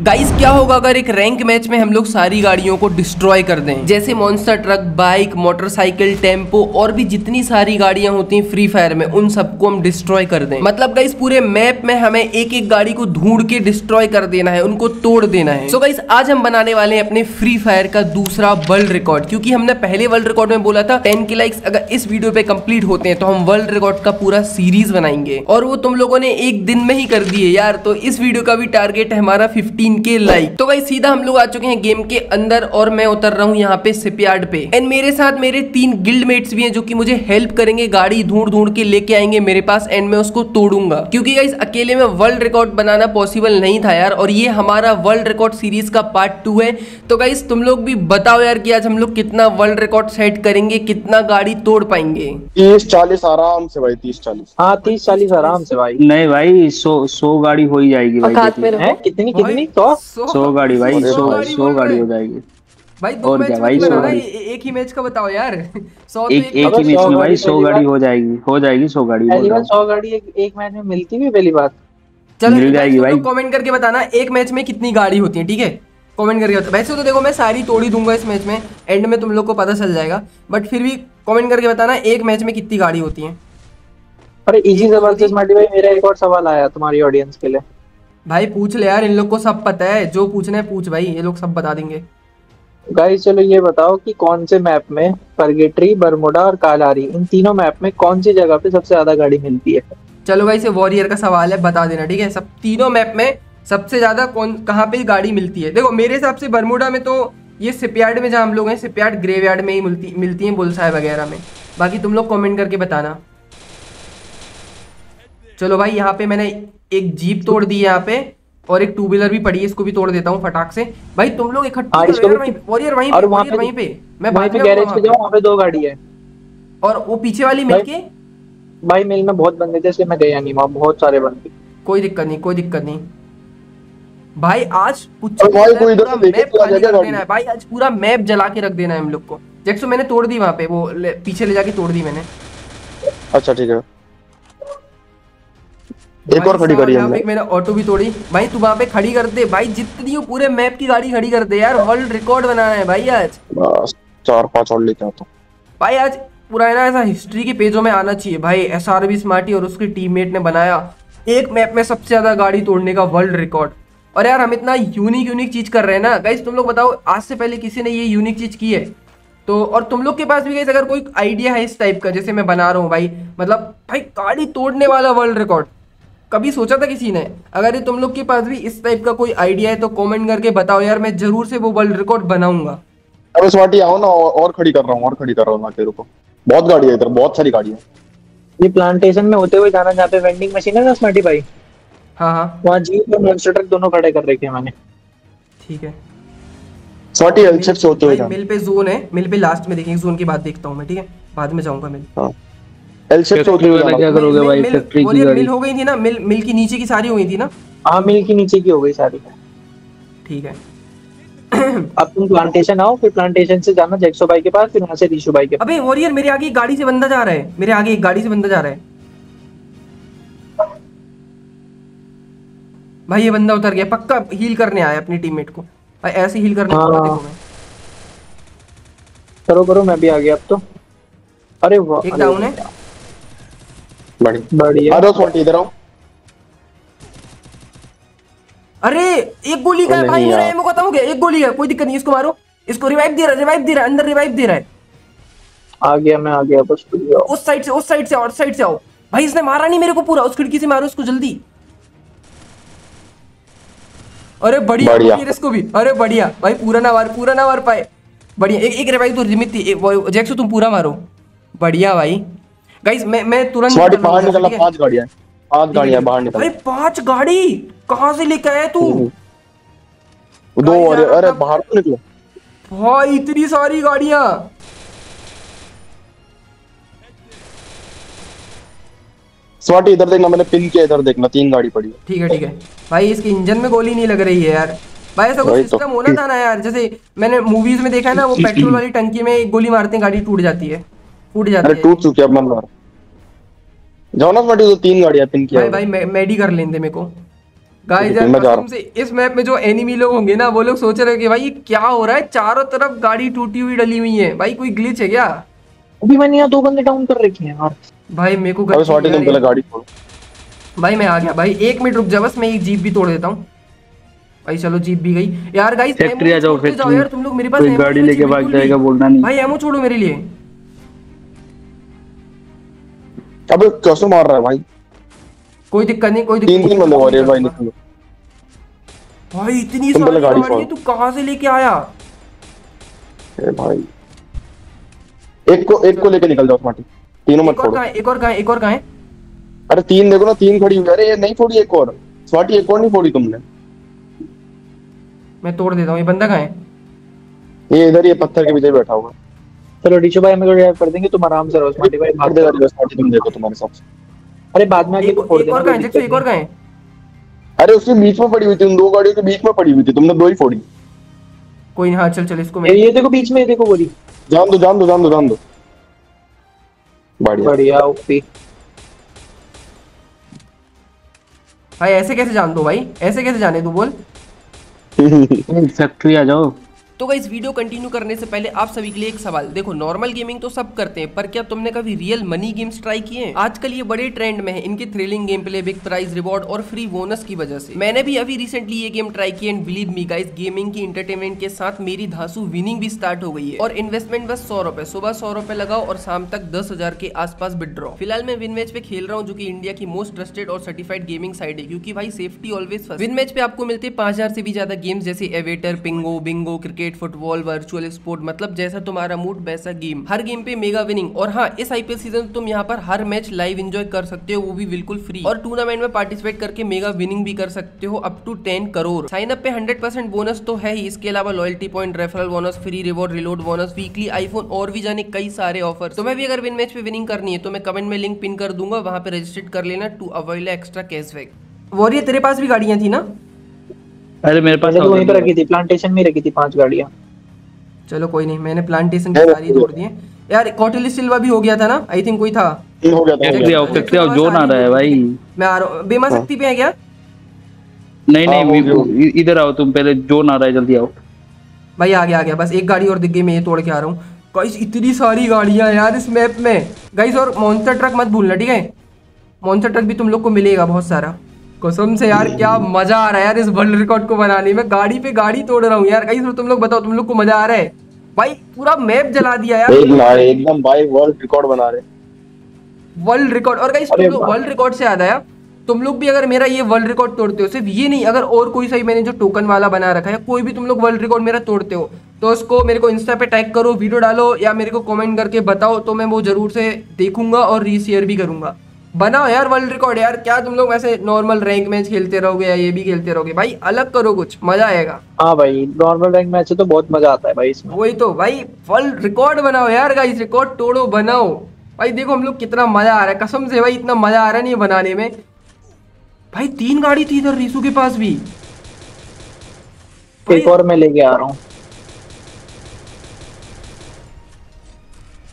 Guys क्या होगा अगर एक रैंक मैच में हम लोग सारी गाड़ियों को डिस्ट्रॉय कर दें? जैसे monster truck bike motorcycle tempo और भी जितनी सारी गाड़ियाँ होती हैं फ्री फायर में, उन सबको हम डिस्ट्रॉय कर दें। मतलब गाइस पूरे मैप में हमें एक एक गाड़ी को ढूंढ के डिस्ट्रॉय कर देना है, उनको तोड़ देना है। सो so गाइस आज हम बनाने वाले हैं अपने फ्री फायर का दूसरा वर्ल्ड रिकॉर्ड क्योंकि हमने पहले वर्ल्ड रिकॉर्ड में बोला था टेन के लाइक्स अगर इस वीडियो पे कंप्लीट होते हैं तो हम वर्ल्ड रिकॉर्ड का पूरा सीरीज़ बनाएँगे। और वो तुम लोगों ने एक दिन में ही कर दिए। यार तो इस वीडियो का भी टारगेट हमारा फिफ्टीन के लाइक तो भाई सीधा हम लोग आ चुके हैं गेम के अंदर और मैं उतर रहा हूँ यहाँ पे सिपयार्ड पे। एंड मेरे साथ मेरे तीन गिल्ड मेट्स भी हैं जो कि मुझे हेल्प करेंगे गाड़ी ढूंढ ढूंढ के लेके आएँगे मेरे पास एंड मैं उसको तोड़ूँगा। क्योंकि गाइस अकेले में वर्ल्ड रिकॉर्ड बनाना पॉसिबल नहीं था यार और ये हमारा वर्ल्ड रिकॉर्ड सीरीज़ का पार्ट टू है। तो गाइस तुम लोग भी बताओ यार कि आज हम लोग कितना वर्ल्ड रिकॉर्ड सेट करेंगे कितना गाड़ी तोड़ पाएँगे। तीस चालीस आराम से भाई तीस चालीस। हाँ तीस चालीस आराम से भाई। नहीं भाई सौ सौ गाड़ी हो ही जाएगी भाई कितनी कितनी? तो सौ? गाड़ी भाई सौ सौ गाड़ी। हो जाएगी। भाई दो और मैच भाई, सौ गाड़ी। एक ही मैच का बताओ यार। सौ तो एक एक ही मैच में भाई सौ गाड़ी हो जाएगी हो जाएगी सौ गाड़ी पहली बार। सौ गाड़ी एक, एक मैच में मिलती भी पहली बात। चलो मिल जाएगी भाई। कमेंट करके बताना एक मैच में कितनी गाड़ी होती है ठीक है? कमेंट करके बता वैसे तो देखो मैं सारी तोड़ी दूँगा इस मैच में एंड में तुम लोग को पता चल जाएगा बट फिर भी कमेंट करके बताना एक मैच में कितनी गाड़ी होती है। अरे इजी ज़बरदस्त माटी भाई मेरा एक और सवाल आया तुम्हारी ऑडियंस के लिए। भाई पूछ ले यार इन लोग को सब पता है। जो पूछना है पूछ भाई ये लोग सब बता देंगे। गाइस चलो ये बताओ कि कौन से मैप में परगेटरी बरमुडा और कालारी इन तीनों मैप में कौन सी जगह पे सबसे ज़्यादा गाड़ी मिलती है? चलो भाई से वॉरियर का सवाल है बता देना ठीक है? सब तीनों मैप में सबसे ज़्यादा कौन कहाँ पे गाड़ी मिलती है? देखो मेरे हिसाब से बरमुडा में तो ये सिपयार्ड में जहाँ हम लोग हैं सिपयार्ड ग्रेवयार्ड में ही मिलती मिलती हैं बुलसाय वगैरह में। बाकी तुम लोग कमेंट करके बताना। चलो भाई यहाँ पे मैंने एक जीप तोड़ दी है यहाँ पे और एक टू व्हीलर भी पड़ी है इसको भी तोड़ देता हूँ फटाक से। भाई तुम लोग इकट्ठे हाँ, वॉरियर वहीं और पे वहाँ वॉरियर पे- वहीं पे। मैं वहीं पे गैरेज पे पे। वहाँ पे दो गाड़ी है। और वो पीछे वाली मिल के? भाई मिल में बहुत बंदे थे इसलिए मैं गया नहीं वहाँ बहुत सारे बंदे कोई दिक्कत नहीं कोई दिक्कत नहीं। भाई आज कुछ मैप तो भाई आज पूरा मैप जला के रख देना है हम लोग को। जैक्सो मैंने तोड़ दी वहाँ पे वो पीछे ले जाके तोड़ दी मैंने। अच्छा ठीक है। एक और खड़ी करी हमने। मैंने ऑटो भी तोड़ी। भाई तू वहाँ पे खड़ी कर दे। भाई जितनी हो पूरे मैप की गाड़ी खड़ी कर दे यार। वर्ल्ड रिकॉर्ड बनाना है भाई आज। चार पाँच और लेके आता हूँ। भाई आज पूरा है ना ऐसा हिस्ट्री के पेजों में आना चाहिए। भाई एस आर बी स्मार्टी और उसके टीममेट ने बनाया एक मैप में सबसे ज़्यादा गाड़ी तोड़ने का वर्ल्ड रिकॉर्ड और यार हम इतना यूनिक यूनिक चीज़ कर रहे हैं ना। गाइस तुम लोग बताओ आज से पहले किसी ने ये यूनिक चीज़ की है? तो और तुम लोग के पास भी गाइस अगर कोई आइडिया है इस टाइप का जैसे मैं बना रहा हूँ भाई मतलब भाई गाड़ी तोड़ने वाला वर्ल्ड रिकॉर्ड कभी सोचा था किसी ने? अगर ये तुम लोग के पास भी इस टाइप का कोई आइडिया है तो कमेंट करके बताओ यार मैं ज़रूर से वो वर्ल्ड रिकॉर्ड बनाऊँगा। अबे स्वाटी आओ ना और खड़ी कर रहा हूँ और खड़ी कर रहा हूँ तेरे को। बहुत गाड़ी है इधर बहुत सारी गाड़ी है। ये प्लांटेशन में होते हुए जाना जहाँ पे वेंडिंग मशीन है ना स्मार्टी भाई? हाँ हाँ। वहाँ जीप और मॉन्स्टर ट्रक दोनों खड़े कर रखे हैं मैंने। ठीक है। स्वाटी एलचेप से होते हुए मिल पे जोन है मिल पे लास्ट में देखेंगे जोन की बात देखता हूँ मैं ठीक है? बाद में जाऊँगा मिल हाँ। होते हुए वाला। क्या करोगे भाई फैक्ट्री की गाड़ी। मिल हो गई थी ना? मिल मिल की नीचे की सारी हो गई थी ना? हाँ मिल की नीचे की हो गई सारी। ठीक है। अब तुम प्लांटेशन आओ फिर प्लांटेशन से जाना जैक्सो भाई के पास फिर वहाँ से रीशु भाई के पास अबे वॉरियर मेरे आगे एक गाड़ी से बंदा जा रहा है। मेरे आगे एक गाड़ी से बंदा जा रहा है। भाई ये बंदा उतर गया। पक्का हील करने आया अपनी टीममेट को। भाई ऐसे हील करने हाँ। देखो मैं करो करो मैं भी आ गया अब तो। अरे वाह एक डाउन है। बढ़िया। इधर आओ अरे एक गोली का भाई मेरा यार। एमो खत्म हो गया एक गोली है कोई दिक्कत नहीं इसको मारो। इसको रिवाइव दे रहा है रिवाइव दे रहा है अंदर रिवाइव दे रहा है। आ गया मैं आ गया बस उस साइड से उस साइड से और साइड से आओ। भाई इसने मारा नहीं मेरे को पूरा उस खिड़की से मारो इसको जल्दी। अरे बढ़िया बढ़िया। बढ़िया इसको भी। अरे बढ़िया। भाई पूरा ना मार पूरा ना मार पाए। बढ़िया एक एक रिवाइव तो जिमित जैक्सो तुम पूरा मारो। बढ़िया भाई। गाइस मैं मैं तुरंत स्वाटी बाहर निकला पाँच गाड़ियाँ पाँच है, गाड़ियाँ है। बाहर निकल भाई पाँच गाड़ी? कहाँ से लेके आया तू? दो भाई और अरे बाहर तो निकलो। भाई इतनी सारी गाड़ियाँ। स्वाटी इधर देखना मैंने पिन किया इधर देखना। तीन गाड़ी पड़ी है। ठीक है ठीक है। भाई इसके इंजन में गोली नहीं लग रही है यार। भाई ऐसा कुछ वही तो। सिस्टम होना था ना यार जैसे मैंने मूवीज़ में देखा है ना वो पेट्रोल वाली टंकी में एक गोली मारते हैं गाड़ी टूट जाती है। टूट जाती अरे है। टूट चुकी है अब मन मार जाओ ना स्वाटी तो तीन गाड़ियाँ पिन किया भाई भाई मे- मेडी कर लेंदे मेरे को। गाइस यार मैं जा रहा कसम से इस मैप में जो एनिमी लोग होंगे ना वो लोग सोच रहे हैं कि भाई ये क्या हो रहा है? चारों तरफ़ गाड़ी टूटी हुई डली हुई है। भाई कोई ग्लिच है क्या? अभी मैंने यहाँ दो बंदे डाउन कर रखे हैं यार। भाई मेरे को अबे यार तुम पहले गाड़ी छोड़ो भाई मैं आ गया। भाई एक मिनट रुक जा बस मैं एक जीप भी तोड़ देता हूँ। भाई चलो जीप भी गई। यार गाइस फैक्ट्री आ जाओ फैक्ट्री जाओ यार तुम लोग मेरे पास गाड़ी लेके भाग जाएगा बोलना नहीं। भाई एमो छोड़ो मेरे लिए। अबे कैसे मार रहा है भाई कोई दिक्कत नहीं कोई दिक्कत तीन नहीं, बंदे मारे भाई निकलो। भाई इतनी सारी गाड़ी है तू कहाँ से लेके आया? ए भाई। एक को एक को लेके निकल जाओ स्वाटी तीनों मत छोड़ो। एक और कहाँ है एक और कहाँ है अरे तीन देखो ना तीन खड़ी हुई अरे ये नहीं फोड़ी एक और। स्वाटी एक और नहीं फोड़ी तुमने। मैं तोड़ देता हूँ ये बंदा कहाँ है? ये इधर ये पत्थर के पीछे बैठा हुआ। चलो डिशो भाई को ड्राइव कर देंगे। तुम आराम से रहो स्मार्टी भाई भाग भाग दे। जाओ। इधर स्वाटी तुम देखो तुम्हारे साथ। अरे बाद में तो फोड़ एक और देना कहाँ है एक और कहाँ है अरे उसके बीच में पड़ी हुई थी उन दो गाड़ियों के बीच में पड़ी हुई थी तुमने दो ही फोड़ी। कोई नहीं हाँ चल चल इसको मैं ये ये देखो बीच में ये देखो बोली जान दो जान दो जान दो जान दो। बढ़िया। बढ़िया ओपी भाई ऐसे कैसे जान दो भाई? ऐसे कैसे जाने तू बोल। फैक्ट्री आ जाओ। तो इस वीडियो कंटिन्यू करने से पहले आप सभी के लिए एक सवाल। देखो नॉर्मल गेमिंग तो सब करते हैं, पर क्या तुमने कभी रियल मनी गेम्स ट्राई किए आजकल ये बड़े ट्रेंड में है, इनके thrilling game play big prize reward और फ्री बोनस की वजह से। मैंने भी अभी रिसेंटली ये गेम ट्राई की and believe me guys gaming की इंटरटेनमेंट के साथ मेरी धासु विनिंग भी स्टार्ट हो गई है। और इन्वेस्टमेंट बस सौ रुपए, सुबह सौ रुपए लगाओ और शाम तक दस हज़ार के आसपास विड्रॉ फ़िलहाल मैं विन मैच पे खेल रहा हूँ, जो की इंडिया की मोस्ट ट्रस्टेड और सर्टिफाइड गेमिंग साइट है, क्योंकि भाई safety always first win match पे आपको मिलते हैं पाँच हज़ार से भी ज़्यादा गेम्स जैसे aviator plinko bingo cricket football, virtual sport मतलब जैसा तुम्हारा मूड, वैसा गेम। हर गेम पे मेगा विनिंग। और हाँ इस आईपीएल सीज़न तुम यहाँ पर हर मैच लाइव एंजॉय कर सकते हो, वो भी बिल्कुल फ्री और टूर्नामेंट में पार्टिसिपेट करके मेगा विनिंग भी कर सकते हो up to ten crore sign up पे हंड्रेड परसेंट बोनस तो है ही। इसके अलावा loyalty point referral bonus free reward reload bonus weekly iPhone और भी जाने कई सारे ऑफ़र तुम्हें भी अगर विन मैच पे विनिंग करनी है तो मैं कमेंट में लिंक पिन कर दूँगा। वहाँ पे रजिस्टर्ड कर लेना to avoid extra cashback warrior, तेरे पास भी गाड़ियाँ थी ना? अरे मेरे पास तो वहीं पे आओ रखी थी प्लांटेशन में रखी थी पाँच गाड़ियाँ। चलो कोई नहीं मैंने प्लांटेशन की सारी तोड़ दिए यार कॉटल सिल्वा भी हो गया था ना? आई थिंक कोई था। हो गया था हो गया आओ फैक्ट्री आओ जोन आ रहा है भाई। मैं आ रहा हूँ। बेमा शक्ति पे है क्या? नहीं हाँ, नहीं इधर आओ तुम पहले जोन आ रहा है जल्दी आओ। भाई आ गया आ गया। बस एक गाड़ी और दिख गई मैं ये तोड़ के आ रहा हूँ। गाइस इतनी सारी गाड़ियाँ यार इस मैप में। गाइस और मॉन्स्टर ट्रक मत भूलना ठीक है? मॉन्स्टर ट्रक भी तुम लोग को मिलेगा बहुत सारा। कसम से यार क्या मज़ा आ रहा है यार इस वर्ल्ड रिकॉर्ड को बनाने में। गाड़ी पे गाड़ी तोड़ रहा हूँ यार। और तुम लोग बताओ तुम लोग को मज़ा आ रहा है? भाई पूरा मैप जला दिया यार। एक एकदम भाई वर्ल्ड रिकॉर्ड बना रहे। वर्ल्ड रिकॉर्ड और गाइस तुम लोग वर्ल्ड रिकॉर्ड से याद आया? तुम लोग भी अगर मेरा ये वर्ल्ड रिकॉर्ड तोड़ते हो सिर्फ़ ये नहीं अगर और कोई सही मैंने जो टोकन वाला बना रखा है कोई भी तुम लोग वर्ल्ड रिकॉर्ड मेरा तोड़ते हो तो उसको मेरे को इंस्टा पे टैग करो वीडियो डालो या मेरे को कमेंट करके बताओ तो मैं वो ज़रूर से देखूँगा और रीशेयर भी करूँगा। बनाओ यार वर्ल्ड रिकॉर्ड यार। क्या तुम लोग वैसे नॉर्मल रैंक मैच खेलते रहोगे या ये भी खेलते रहोगे? भाई अलग करो कुछ मज़ा आएगा। हाँ भाई नॉर्मल रैंक मैच से तो बहुत मज़ा आता है भाई इसमें। वही तो भाई वर्ल्ड रिकॉर्ड बनाओ यार गाइस रिकॉर्ड तोड़ो बनाओ। भाई देखो हम लोग कितना मज़ा आ रहा है। कसम से भाई इतना मज़ा आ रहा नहीं बनाने में। भाई तीन गाड़ी थी इधर रीसू के पास भी। एक और मैं लेके आ रहा हूँ।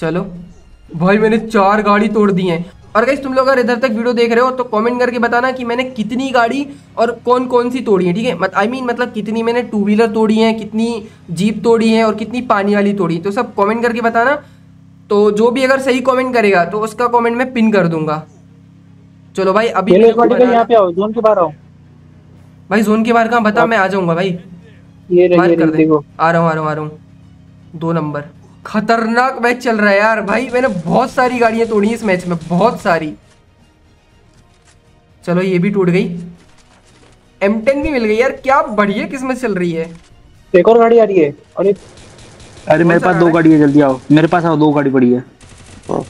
चलो। भाई मैंने चार गाड़ी तोड़ दी हैं। और गाइस तुम लोग अगर इधर तक वीडियो देख रहे हो तो कमेंट करके बताना कि मैंने कितनी गाड़ी और कौन कौन सी तोड़ी है ठीक है? मत आई मीन मतलब कितनी मैंने टू व्हीलर तोड़ी है कितनी जीप तोड़ी है और कितनी पानी वाली तोड़ी तो सब कमेंट करके बताना। तो जो भी अगर सही कमेंट करेगा तो उसका कमेंट मैं पिन कर दूँगा। चलो भाई अभी यहाँ पे आओ जोन के बाहर आओ। भाई जोन के बाहर कहाँ? बता मैं आ जाऊँगा भाई। ये रही मार्क कर दे। आ रहा हूँ आ रहा हूँ आ रहा हूँ। दो नंबर खतरनाक मैच चल रहा है यार। भाई मैंने बहुत सारी गाड़ियाँ तोड़ी इस मैच में बहुत सारी। चलो ये भी टूट गई। M10 भी मिल गई यार। क्या बढ़िया किस्मत चल रही है। एक और गाड़ी आ रही है। अरे अरे मेरे पास दो गाड़ी? है जल्दी आओ। मेरे पास आओ दो गाड़ी पड़ी है। हाँ।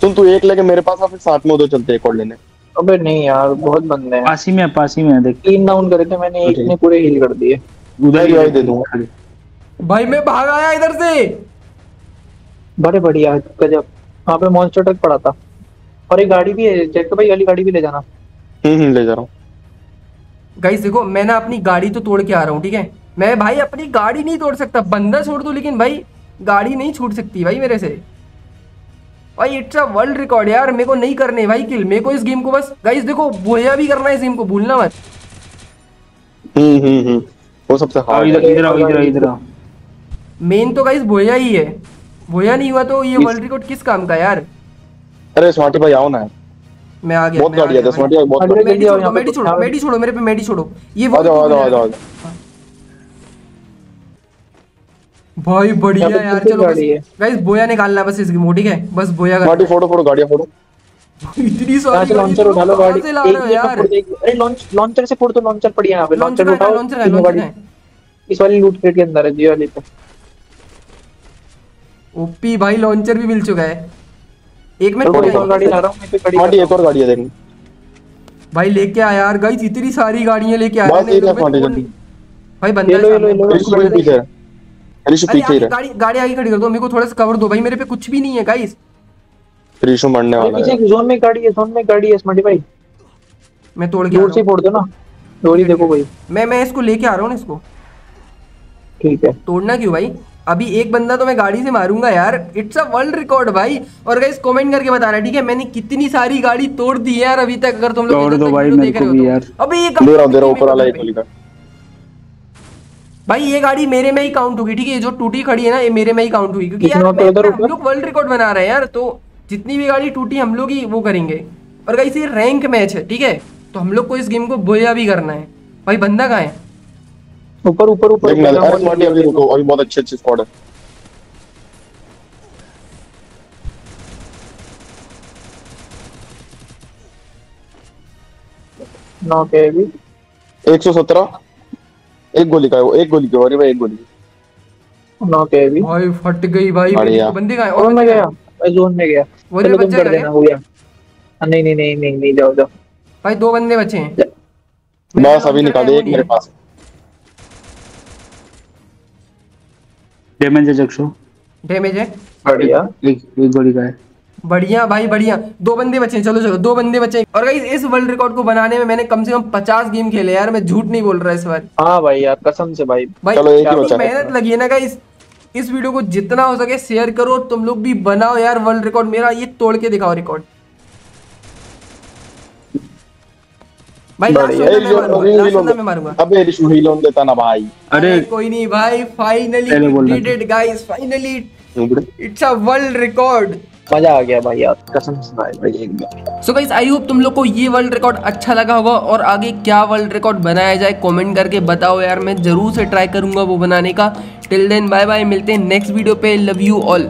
तुम तू एक लेके मेरे पास आ फिर साथ में उधर चलते एक और लेने। अबे नहीं यार बहुत बंदे हैं। पास ही में है पास ही में देख। तीन डाउन करे थे मैंने एक ने पूरे हील कर दिए। उधर ही दे दूँगा। भाई मैं भाग आया इधर से। बड़े बढ़िया गजब। वहाँ पे मॉन्स्टर ट्रक पड़ा था। और एक गाड़ी भी है जैक भाई वाली गाड़ी भी ले जाना। हम्म हम्म ले जा रहा हूँ। गाइस देखो मैं ना अपनी गाड़ी तो तोड़ के आ रहा हूँ ठीक है? मैं भाई अपनी गाड़ी नहीं तोड़ सकता। बंदा छोड़ दो लेकिन भाई गाड़ी नहीं छूट सकती भाई मेरे से। भाई इट्स अ वर्ल्ड रिकॉर्ड यार मेरे को नहीं करने भाई किल मेरे को इस गेम को बस। गाइस देखो बोया भी करना है इस गेम को भूलना मत। हम्म हम्म हम्म। वो सबसे हार्ड इधर इधर आओ इधर इधर आओ। मेन तो गाइस बोया ही है। बोया नहीं हुआ तो ये वर्ल्ड रिकॉर्ड किस काम का यार? अरे स्मार्टी भाई आओ ना। मैं आ गया बहुत गया है स्मार्टी भाई बहुत मेडी छोड़ो मेडी छोड़ो मेडी छोड़ो मेरे पे मेडी छोड़ो। ये आ जाओ आ तो जाओ आ जाओ भाई बढ़िया यार चलो गाइस बोया निकालना है बस इस गेम ठीक है? बस बोया स्मार्टी फ़ोटो फ़ोटो गाड़ियाँ फ़ोटो इतनी सारी लॉन्चर उठा लो गाड़ी। एक ही यार? अरे लॉन्च लॉन्चर से फोड़ दो लॉन्चर पड़ी है यहाँ पे। लॉन्चर उठाओ लॉन्चर है लॉन्चर है। इस वाली लूट क्रेट के अंदर है जी वाली पे ओपी भाई लॉन्चर भी मिल चुका है। एक मिनट और। गाड़ी ला रहा हूँ मैं पे खड़ी स्मार्टी एक और गाड़ी है देखनी भाई लेके आ यार गाइस इतनी सारी गाड़ियाँ लेके आ रहे हैं, है। तो भाई बंदा लो, लो, लो, रिशु पीछे है। अरे पीछे ही आगे गाड़ी गाड़ी आगे खड़ी कर दो मेरे को थोड़ा सा कवर दो। भाई मेरे पे कुछ भी नहीं है गाइस रिशु मरने वाला है। पीछे जोन में गाड़ी है जोन में गाड़ी है स्मार्टी भाई। मैं तोड़ के दूर से फोड़ दो ना। डोरी देखो भाई। मैं मैं इसको लेके आ रहा हूँ ना इसको। ठीक है। तोड़ना क्यों भाई? अभी एक बंदा तो मैं गाड़ी से मारूँगा यार। इट्स अ वर्ल्ड रिकॉर्ड भाई। और गाइस कमेंट करके बताना ठीक है? मैंने कितनी सारी गाड़ी तोड़ दी है यार अभी तक अगर तुम लोग तोड़ दो भाई मेरे देख को रहे भी हो यार। तो। अबे ये दे रहा हूँ दे रहा गाड़ी ऊपर वाला मेरे एक गोली का। भाई ये गाड़ी मेरे में ही काउंट होगी ठीक है? ये जो टूटी खड़ी है ना ये मेरे में ही काउंट हुई क्योंकि यार मैं- हम लोग वर्ल्ड रिकॉर्ड बना रहे हैं यार तो जितनी भी गाड़ी टूटी हम लोग ही वो करेंगे। और गाइस ये रैंक मैच है ठीक है? तो हम लोग को इस गेम को बोया भी करना है। भाई बंदा कहाँ है? ऊपर ऊपर ऊपर। अभी रुको। अभी बहुत अच्छी अच्छी स्क्वाड है। नौ के है अभी 117 एक गोली का है वो एक गोली का अरे भाई एक गोली नौ के भाई फट गई भाई। बंदे कहाँ है? और में बंदे गया कहाँ हैं? मैं जोन में गया। वो चलो जो तुम बच्चा कर देना हो गया। हाँ, नहीं नहीं नहीं नहीं नहीं जाओ जाओ। भाई दो बंदे बचे हैं। बस अभी निकाले एक मेरे पास। डैमेज है चक्षु डैमेज है? बढ़िया। एक एक गोली का है बढ़िया भाई बढ़िया। दो बंदे बचे हैं, चलो चलो दो बंदे बचे हैं। और गाइस इस वर्ल्ड रिकॉर्ड को बनाने में मैंने कम से कम पचास गेम खेले यार मैं झूठ नहीं बोल रहा इस बार। हाँ भाई यार कसम से भाई। भाई चलो, एक ही बचा है। मेहनत लगी है ना गाइस इस वीडियो को जितना हो सके शेयर करो तुम लोग भी बनाओ यार वर्ल्ड रिकॉर्ड मेरा ये तोड़ के दिखाओ रिकॉर्ड भाई मैं मारूँगा हील लास्ट बंदा मैं मारूँगा। अबे देता ना भाई। अरे कोई नहीं भाई finally did it guys finally. It's a world record मज़ा आ गया भाई यार, कसम से भाई भाई बार सो गाइस आई होप तुम लोग को ये वर्ल्ड रिकॉर्ड अच्छा लगा होगा और आगे क्या वर्ल्ड रिकॉर्ड बनाया जाए कमेंट करके बताओ यार, मैं ज़रूर से ट्राई करूँगा वो बनाने का। टिल देन बाय बाय मिलते हैं नेक्स्ट वीडियो पे लव यू ऑल